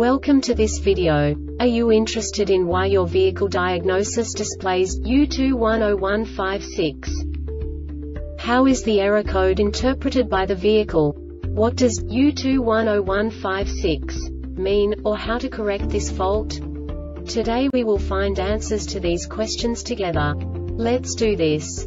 Welcome to this video. Are you interested in why your vehicle diagnosis displays U210156? How is the error code interpreted by the vehicle? What does U210156 mean, or how to correct this fault? Today we will find answers to these questions together. Let's do this.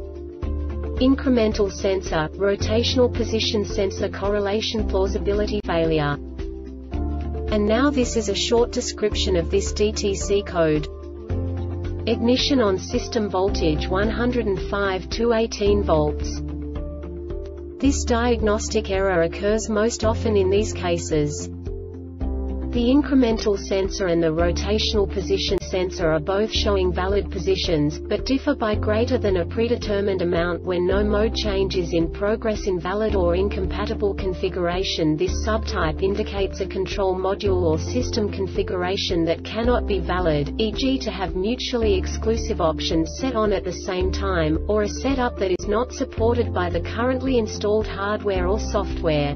incremental sensor, rotational position sensor correlation plausibility failure. And now this is a short description of this DTC code. Ignition on system voltage 105 to 18 volts. This diagnostic error occurs most often in these cases. The incremental sensor and the rotational position sensor are both showing valid positions, but differ by greater than a predetermined amount when no mode change is in progress invalid or incompatible configuration This subtype indicates a control module or system configuration that cannot be valid, e.g. to have mutually exclusive options set on at the same time, or a setup that is not supported by the currently installed hardware or software.